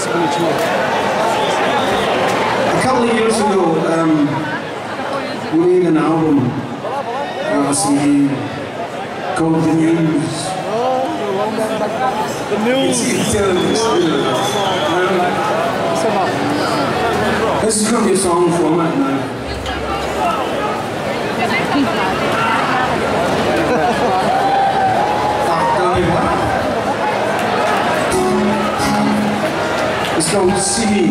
nossa bonitinha. A couple of years ago, um, we made an album, uh, CD, called The Newz. The Newz. This is going to be a song format now. It's called See